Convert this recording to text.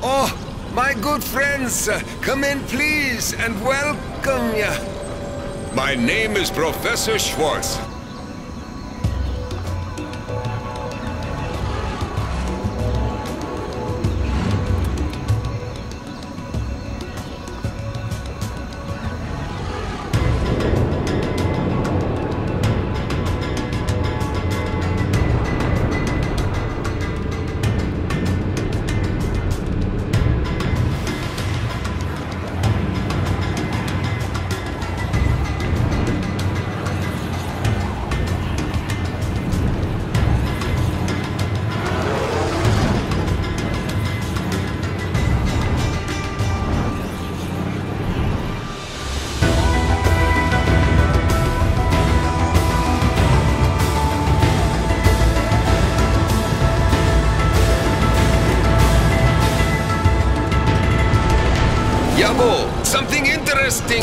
Oh, my good friends, come in please and welcome ya. My name is Professor Schwartz. Jawohl, something interesting